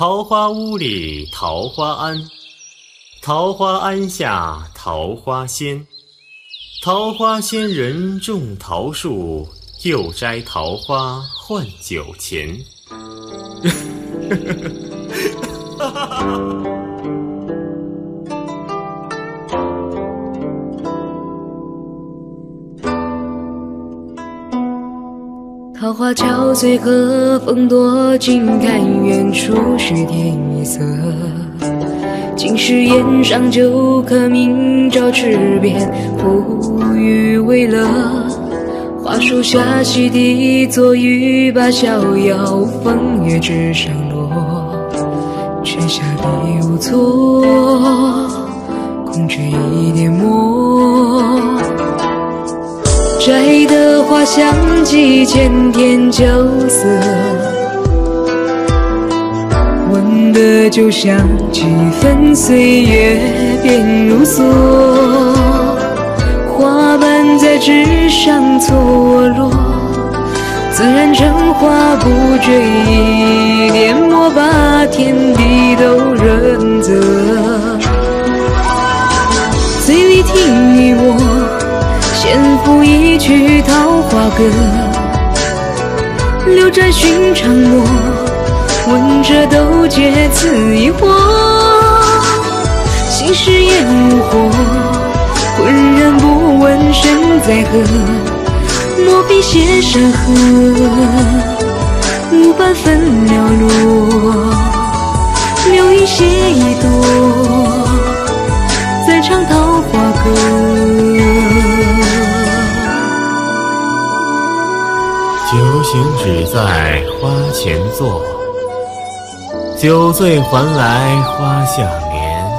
桃花坞里桃花庵，桃花庵下桃花仙。桃花仙人种桃树，又摘桃花换酒钱。哈哈哈哈哈！桃花憔悴，和风多情，看远处是天一色。今时宴上酒，客明朝池边，呼吁为乐。花树下溪底坐雨把逍遥，风月纸上落，泉下笔无措，空缺一点墨。摘的花香几千天酒色，闻的就像几分岁月变如梭。花瓣在纸上错落，自然成花不坠一点墨，曲桃花歌，流转寻常墨，闻者都觉此一惑。心事烟如火，浑然不问身在何。墨笔写山河，无半分寥落，留一写一朵，酒醒只在花前坐，酒醉还来花下眠。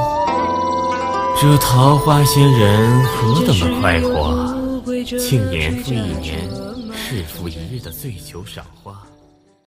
这桃花仙人何等的快活，庆年复一年，日复一日的醉酒赏花。